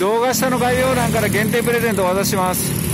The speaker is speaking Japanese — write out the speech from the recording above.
動画下の概要欄から限定プレゼントを渡します。